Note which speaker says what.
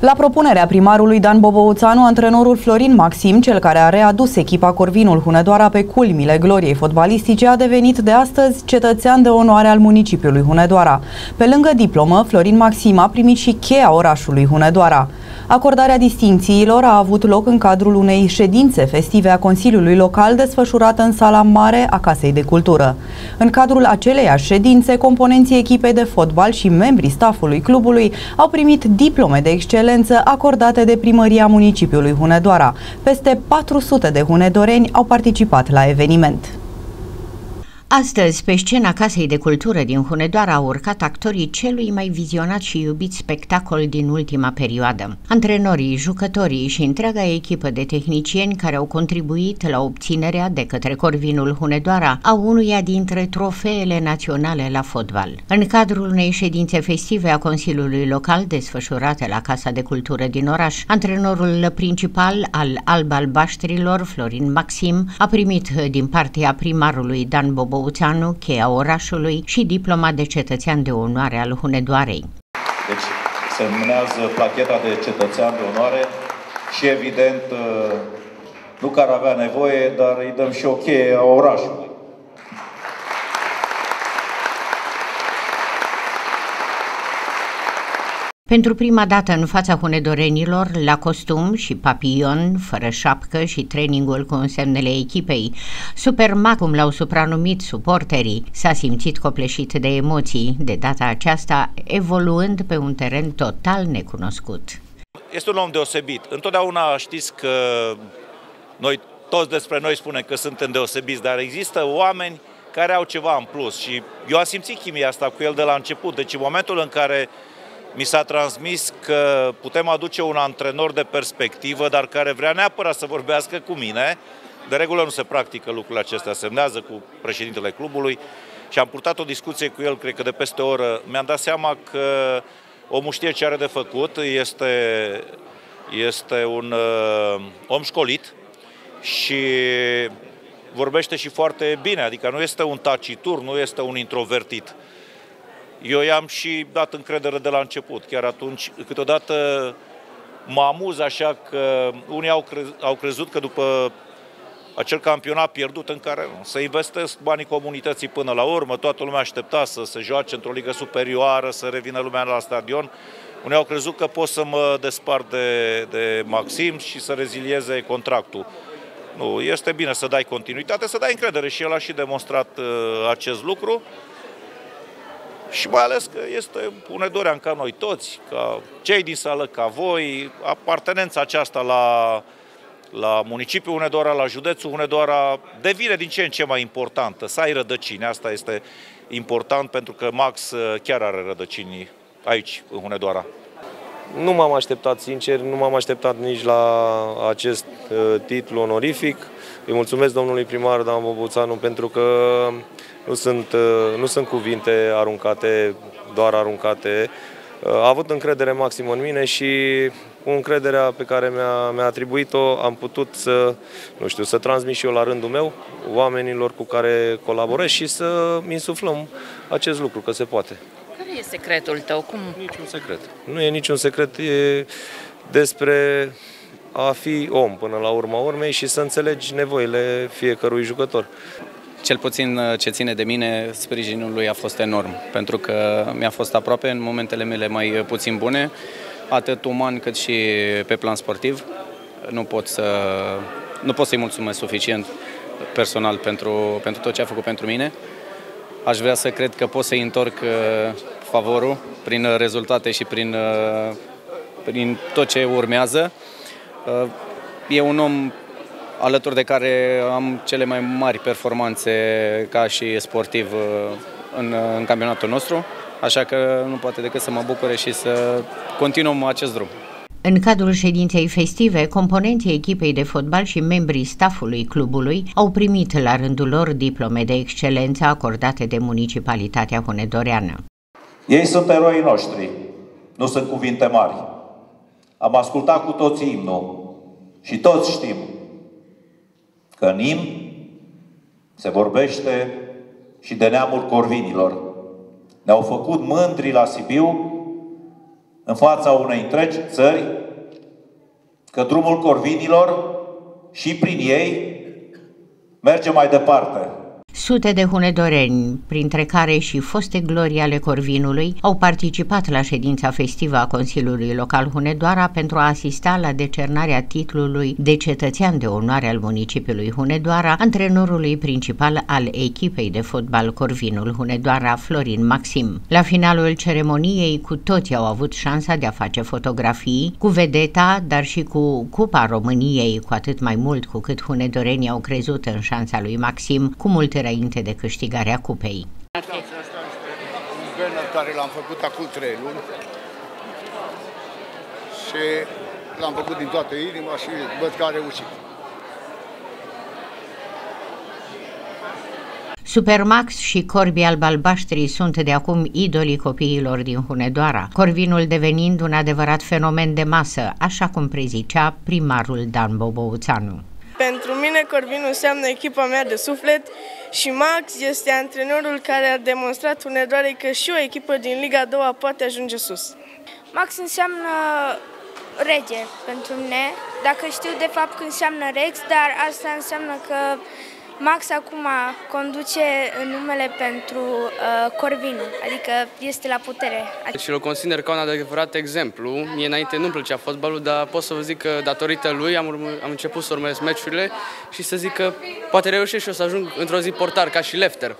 Speaker 1: La propunerea primarului Dan Bobouțanu, antrenorul Florin Maxim, cel care a readus echipa Corvinul Hunedoara pe culmile gloriei fotbalistice, a devenit de astăzi cetățean de onoare al municipiului Hunedoara. Pe lângă diplomă, Florin Maxim a primit și cheia orașului Hunedoara. Acordarea distințiilor a avut loc în cadrul unei ședințe festive a Consiliului Local desfășurată în sala mare a Casei de Cultură. În cadrul aceleiași ședințe, componenții echipei de fotbal și membrii stafului clubului au primit diplome de excelență acordate de primăria municipiului Hunedoara. Peste 400 de hunedoreni au participat la eveniment.
Speaker 2: Astăzi, pe scena Casei de Cultură din Hunedoara au urcat actorii celui mai vizionat și iubit spectacol din ultima perioadă. Antrenorii, jucătorii și întreaga echipă de tehnicieni care au contribuit la obținerea de către Corvinul Hunedoara a unuia dintre trofeele naționale la fotbal. În cadrul unei ședințe festive a Consiliului Local desfășurate la Casa de Cultură din oraș, antrenorul principal al Alba Albaștrilor, Florin Maxim, a primit din partea primarului Dan Bobo Băuțanu, cheia orașului și diploma de cetățean de onoare al Hunedoarei.
Speaker 3: Deci semnează placheta de cetățean de onoare și evident nu care avea nevoie, dar îi dăm și o cheie a orașului.
Speaker 2: Pentru prima dată în fața hunedorenilor, la costum și papion, fără șapcă și trainingul cu însemnele echipei, Superma, cum l-au supranumit suporterii, s-a simțit copleșit de emoții, de data aceasta evoluând pe un teren total necunoscut.
Speaker 3: Este un om deosebit. Întotdeauna știți că noi toți despre noi spunem că suntem deosebiți, dar există oameni care au ceva în plus și eu am simțit chimia asta cu el de la început. Deci în momentul în care mi s-a transmis că putem aduce un antrenor de perspectivă, dar care vrea neapărat să vorbească cu mine. De regulă nu se practică lucrurile acestea, semnează cu președintele clubului și am purtat o discuție cu el, cred că de peste o oră. Mi-am dat seama că omul știe ce are de făcut, este, este un uh, om școlit și vorbește și foarte bine, adică nu este un tacitur, nu este un introvertit. Eu i-am și dat încredere de la început. Chiar atunci, câteodată mă amuz așa că unii au, cre- au crezut că după acel campionat pierdut în care să investesc banii comunității până la urmă, toată lumea aștepta să se joace într-o ligă superioară, să revină lumea la stadion. Unii au crezut că pot să mă despart de, de Maxim și să rezilieze contractul. Nu, este bine să dai continuitate, să dai încredere și el a și demonstrat uh, acest lucru. Și mai ales că este Hunedorean ca noi toți, ca cei din sală, ca voi, apartenența aceasta la, la municipiul Hunedoara, la județul Hunedoara, devine din ce în ce mai importantă. Să ai rădăcini, asta este important pentru că Max chiar are rădăcini aici, în Hunedoara.
Speaker 4: Nu m-am așteptat, sincer, nu m-am așteptat nici la acest uh, titlu onorific. Îi mulțumesc domnului primar Dan Bobuțanu pentru că nu sunt, uh, nu sunt cuvinte aruncate, doar aruncate. Uh, a avut încredere maximă în mine și cu încrederea pe care mi-a, mi atribuit-o am putut să, nu știu, să transmit și eu la rândul meu oamenilor cu care colaborez și să insuflăm acest lucru, că se poate.
Speaker 5: Care e secretul tău? Cum?
Speaker 4: Niciun secret. Nu e niciun secret, e despre a fi om până la urma urmei și să înțelegi nevoile fiecărui jucător.
Speaker 6: Cel puțin uh, ce ține de mine, sprijinul lui a fost enorm, pentru că mi-a fost aproape în momentele mele mai uh, puțin bune, atât uman cât și pe plan sportiv. Nu pot, să, nu pot să-i mulțumesc suficient personal pentru, pentru tot ce a făcut pentru mine. Aș vrea să cred că pot să-i întorc uh, favorul prin rezultate și prin, prin tot ce urmează. E un om alături de care am cele mai mari performanțe ca și sportiv uh, în, în campionatul nostru, așa că nu poate decât să mă bucure și să continuăm acest drum.
Speaker 2: În cadrul ședinței festive, componenții echipei de fotbal și membrii stafului clubului au primit la rândul lor diplome de excelență acordate de municipalitatea hunedoreană.
Speaker 3: Ei sunt eroii noștri, nu sunt cuvinte mari. Am ascultat cu toții imnul și toți știm că în im se vorbește și de neamul corvinilor. Ne-au făcut mândri la Sibiu în fața unei întregi țări că drumul corvinilor și prin ei merge mai departe.
Speaker 2: Sute de hunedoreni, printre care și foste glorii ale Corvinului, au participat la ședința festivă a Consiliului Local Hunedoara pentru a asista la decernarea titlului de cetățean de onoare al municipiului Hunedoara, antrenorului principal al echipei de fotbal Corvinul Hunedoara, Florin Maxim. La finalul ceremoniei, cu toții au avut șansa de a face fotografii cu vedeta, dar și cu Cupa României, cu atât mai mult cu cât hunedorenii au crezut în șansa lui Maxim, cu multe înainte de câștigarea cupei.
Speaker 7: Asta este un banner care l-am făcut acum trei luni și l-am făcut din toată inima și văd că a reușit.
Speaker 2: Supermax și Corbi alb-albaștri sunt de acum idolii copiilor din Hunedoara, Corvinul devenind un adevărat fenomen de masă, așa cum prezicea primarul Dan Bobouțanu.
Speaker 8: Pentru mine Corvin înseamnă echipa mea de suflet și Max este antrenorul care a demonstrat unedoare că și o echipă din Liga 2 poate ajunge sus.
Speaker 9: Max înseamnă rege pentru mine, dacă știu de fapt că înseamnă Rex, dar asta înseamnă că Max acum conduce numele pentru uh, Corvinul, adică este la putere.
Speaker 10: Și îl consider ca un adevărat exemplu. Mie înainte nu-mi plăcea fotbalul, dar pot să vă zic că datorită lui am, urmă, am început să urmăresc meciurile și să zic că poate reușesc și o să ajung într-o zi portar ca și Lefter.